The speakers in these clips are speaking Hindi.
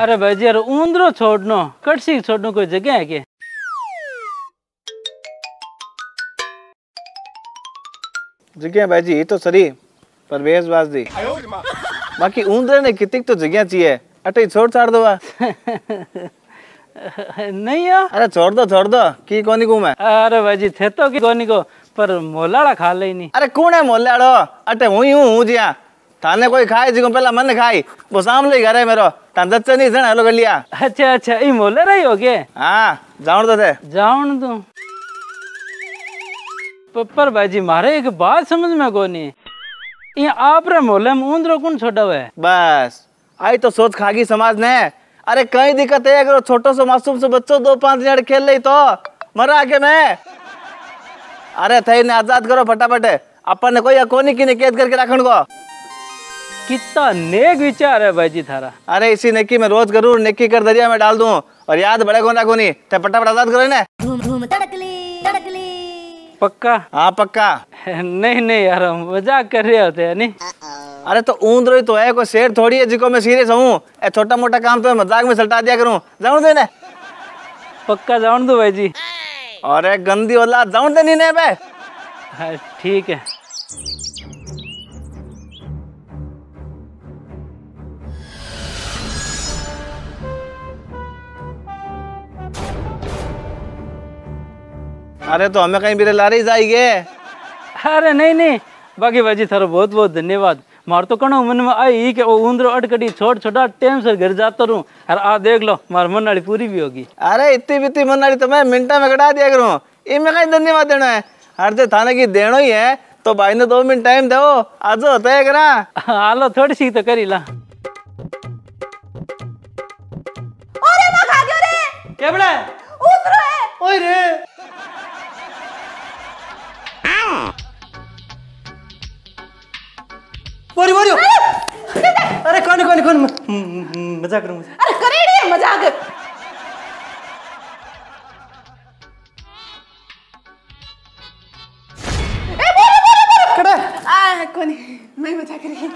अरे भाई जी यार ऊंदरो छोड़नो कटसी छोड़नो कोई जगह है के जगह भाईजी ये तो सरी पर बेसबाज दी बाकी ऊंदरे ने कितनी तो जगह चाहिए अटे छोड़ छाड़ दो नहीं यार अरे छोड़ दो छोड़ दो की कोनी को मैं? अरे भाई जी थे तो की कोनी को पर मोलाड़ा खा ले नहीं अरे कौन है मोहल्ले आड़ो अटे हूँ ही हूँ हूँ जिया। थाने कोई खाए जिको पहला मन खाई। वो सामने ही घर है मेरो। तान दच्चे नहीं जण हेलो कर लिया अच्छा अच्छा ये मोले रही हो के हाँ जाऊँ तो थे जाऊन तू। प- पर भाई जी मारे एक बात समझ में कोनी। ये आप रे मोले में ऊंदरो कौन छोड़ा हुआ है बस आई तो सोच खागी समाज ने। अरे कई दिक्कत है अगर छोटो सो मासूम सो बच्चो दो पाँच जन खेल रही तो। मरा के मैं। अरे थे ने आज़ाद करो फटाफट। अपन ने कोई कोनी की ने कैद करके रखन को। कितना नेक विचार है भाई जी थारा। अरे इसी नेकी में रोज करूँ नेकी कर दरिया में डाल दूँ और याद बड़े कोना कोनी ते फटाफट आज़ाद करो ने धूम धूम तड़कली तड़कली। पक्का? हाँ पक्का। नहीं नहीं यार हम मज़ाक कर रहे होते हैं नहीं? अरे तो ऊंद रही तो है कोई शेर थोड़ी है जिको मैं सीरियस हूँ। ए छोटा मोटा काम तो मज़ाक में सलटा दिया करूँ। जाऊँ दे ने पक्का जान दो भाई जी अरे गंदी औलाद जाऊँ दे नहीं ने बे। हाँ, ठीक है। अरे तो हमें कहीं भी ला रही जाएगी। अरे नहीं नहीं। बाकी भाई जी थारो बहुत बहुत धन्यवाद। मार तो कणो मन में आई कि वो ऊंदरो अटकड़ी छोट छोटा टाइम से घर जाता रहूँ। और आ देख लो मार मन वाली पूरी भी होगी। अरे इतनी बित्ती मनाड़ी तो मैं मिनटा में कटा दिया करूँ। इनमें कहीं धन्यवाद देना है? हर जो थाने की देनो ही है तो भाई ने दो मिनट टाइम दो। आज होता है करा। हालो थोड़ी सी तो करी ला। अरे मैं खा गया रे। क्या बड़ा उतरो है। ओए रे। बोरी बोरी अरे कौन कौन कौन मज़ाक करूँ अरे करेड़ी है मज़ाक। ए बोलो बोलो बोलो। कड़ा आ कोनी मैं मज़ाक कर। रही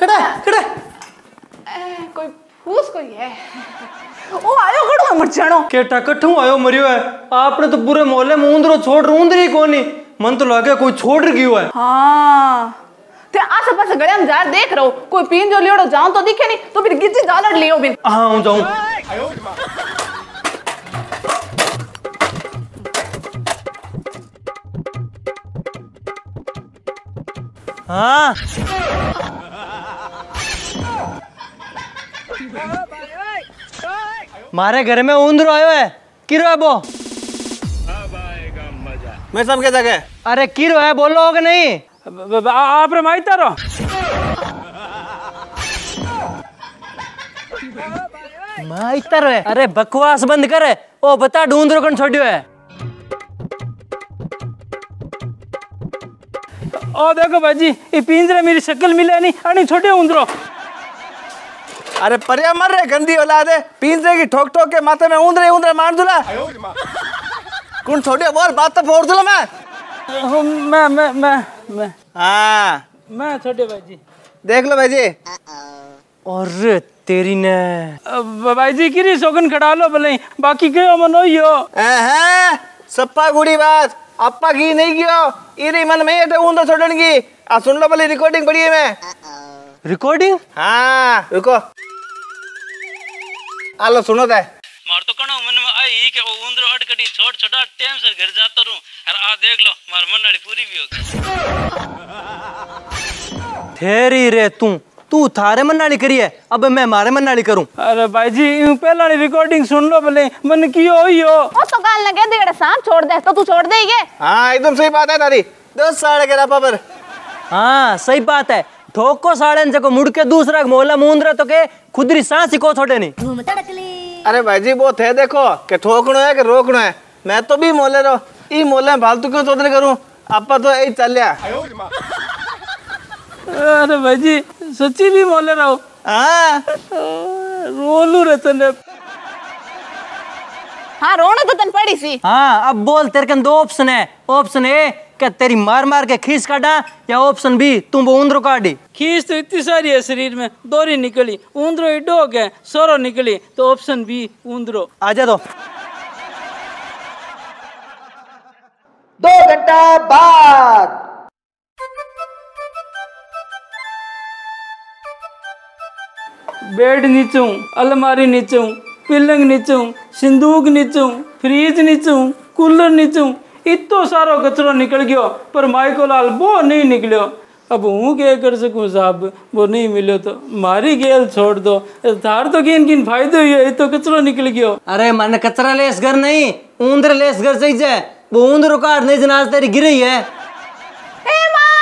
कड़ा कड़ा ए, कोई फूस कोई है? ओ आयो गड़ो मर जानो केटा कठू आयो मरियो है? आपने तो पूरे मोहल्ले में ऊंदरो छोड़ ऊंदरी कोनी। मन तो लगे कोई छोड़ गयो है। हाँ। ते आसे पासे गलियाँ में जार देख रहो। कोई पीन जो लियोड़ो जाऊँ तो दिखे नहीं तो फिर गिज्जी जालड़ लियो बिन। हाँ हूँ जाऊँ। हाँ। मारे घर में ऊंदरो आयो है। किरो है वो? मैं सब के जगह अरे किरो है बोलो कि नहीं। ब- ब- आप रे माइता रो माँ इतर है। अरे बकवास बंद कर। ओ बता ढूंढ कौन छोड़ियो है। ओ देखो भाई जी ये पिंजरे मेरी शक्ल मिले नहीं अनी छोटे ऊंदरो अरे परिया मर रहे गंदी औलाद है। पींजे की ठोक ठोक के माथे में ऊंदरे ऊंदरे मार दूला। कौन छोड़ियो बोल बात तो फोड़ दूला मैं। मैं मैं मैं मैं। हाँ। मैं छोटे भाई जी देख लो भाई जी और तेरी ने। भाई जी किरी सोगन खड़ा लो भले बाकी कहो मन हो हैं। सप्पा गुड़ी बात। अप्पा की नहीं कियो इरी मन में ये ऊंदो छोड़न की। आ सुन लो भले रिकॉर्डिंग पड़ी है मैं। रिकॉर्डिंग हाँ रुको। आलो सुनो ते। मार तो कणो मन में आई कि वो ऊंदरो अटकड़ी छोट छोटा टाइम से घर जाता रहूँ। और आ देख लो मार मन वाली पूरी भी होगी तेरी रे तू। तू थारे मनाली करी है अब मैं मारे मनाली करूँ। अरे भाई जी यूँ पहला रिकॉर्डिंग सुन लो भले मन कियो हो ओ तो गाल लगे देड़े सांप छोड़ दे तो तू छोड़ देगे। हाँ एकदम सही बात है तारी दस साढ़े के रापा पर। हाँ सही बात है। ठोक को साड़े ने जको मुड़ के दूसरा मोहल्ला मूंद रहा तो के खुदरी सांस को छोड़े नहीं। अरे भाई जी वो थे देखो कि ठोकनो है कि रोकनो है? मैं तो भी मोले रहो ई मोले फालतू क्यों चौधरी करूँ? आपा तो यही चल लिया अरे भाई जी सच्ची भी बोले रहो। हाँ। रोलू रे तने। हाँ रोना तो तन पड़ी सी। हाँ अब बोल तेरे कन दो ऑप्शन है। ऑप्शन ए क्या तेरी मार मार के खींच काटा या ऑप्शन बी तुम वो उंदरो काटी खींच तो इतनी सारी है शरीर में दोरी निकली ऊंदरो ही है सोरो निकली तो ऑप्शन बी ऊंदरो आ जा दो घंटा बाद बेड नीचू अलमारी नीचू पलंग नीचू सिंदूक नीचू फ्रिज नीचू कूलर नीचू इतो सारो कचरो निकल गयो पर माइको लाल वो नहीं निकलियो। अब हूँ क्या कर सकूँ साहब? वो नहीं मिलो तो मारी गेल छोड़ दो। थार तो किन किन फायदो हुई है तो कचरो निकल गयो। अरे मन कचरा लेस घर नहीं ऊंदर लेस घर सही जाए वो ऊंदरो काट नहीं जनाज तेरी गिरी है। ए माँ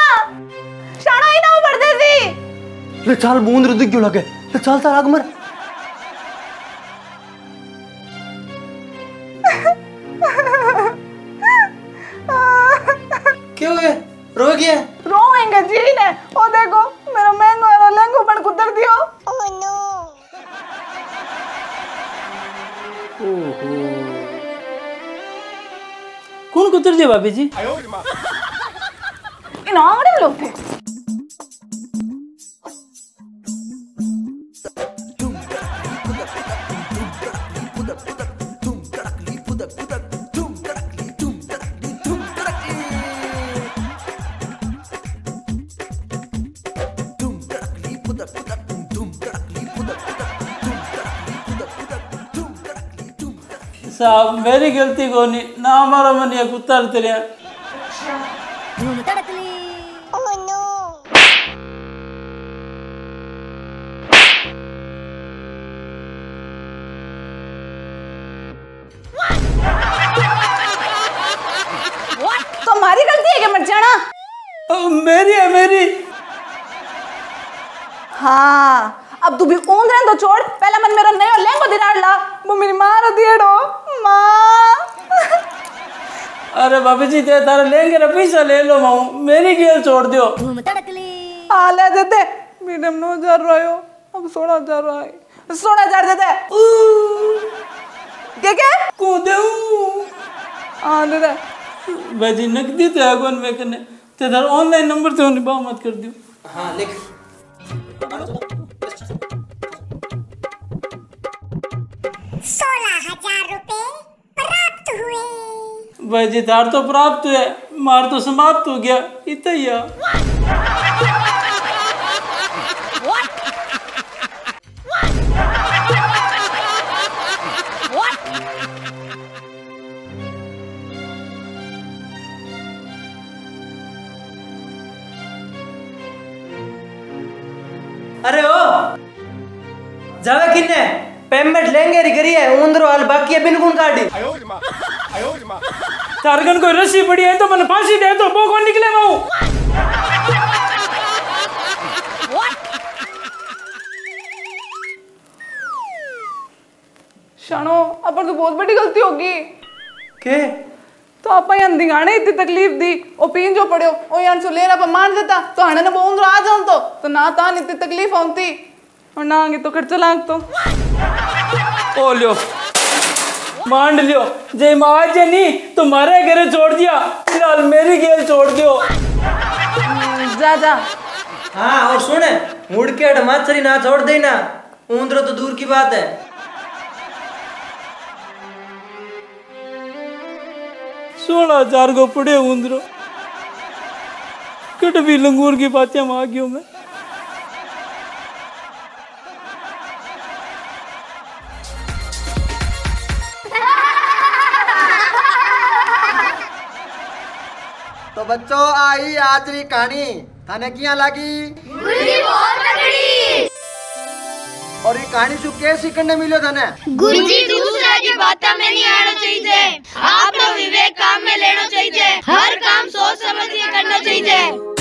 शाणो ही ना ऊपर दे दी ले चल वो ऊंदरो दिख क्यों लगे। ले चल चल आग मर। रोएँगे जीन है। ओ देखो मेरा महंगो वाला लहंगो बन कुदर दियो। कौन कुदर दिया भाभी जी? इन आंगड़े लोग थे। साहब मेरी गलती को नहीं ना हमारा मन ये कुत्ता तेरे। तो गलती है कि मर जाना। मेरी है मेरी। हाँ। अब तू भी ऊंद रहे तो छोड़ पहला मन मेरा नयो लहंगो दिलाड़ ला। वो मेरी माँ रो। दिएड़ो माँ। अरे भाभी जी ते तारे लेंगे ना पैसा ले लो माऊ। मेरी गेल छोड़ दियो। आ ले देते मैडम नौ हज़ार रहा अब सोलह हज़ार रहा है सोलह हज़ार देते क्या क्या कूदे हाँ दे दे। भाजी नकदी तो अगवन में कने ते तार ऑनलाइन नंबर तो निभा मत कर दियो। हाँ लिख। तार तो प्राप्त है मार तो समाप्त हो गया इतना अरे ओ जावे किन्ने? पेमेंट लेंगे री करिए उंदरो हाल बाकी है बिन गुण काटी तारगन कोई रस्सी पड़ी है तो मैंने फांसी दे तो वो कौन निकले माऊ? शानो अपन तो बहुत बड़ी गलती होगी। के? तो आप यहाँ दिखाने इतनी तकलीफ़ दी ओ पीन जो पड़ो ओ यहाँ से लेना पर मान देता तो हने ने बोंद आ जाऊँ तो तो ना तान इतनी तकलीफ़ होती और ना आगे तो खर्चा लाग तो। ओ लियो मान लियो। जे माज नहीं तुम्हारे घरे छोड़ दिया। फ़िलहाल मेरी गेल छोड़ दियो। जा जा। हाँ और सुन मुड़ के अट मछली ना छोड़ देना उंदरो तो दूर की बात है। सोलह हज़ार को पड़े उंदरो कट भी लंगूर की बातें मांगियो मैं। तो बच्चों आई आज री कहानी। थाने किया लगी? और ये कहानी सु के सीखने मिलो थाने? गुरुजी दूसरा की बात में नहीं आना चाहिए। आप लोग विवेक काम में लेना चाहिए। हर काम सोच समझ के करना चाहिए।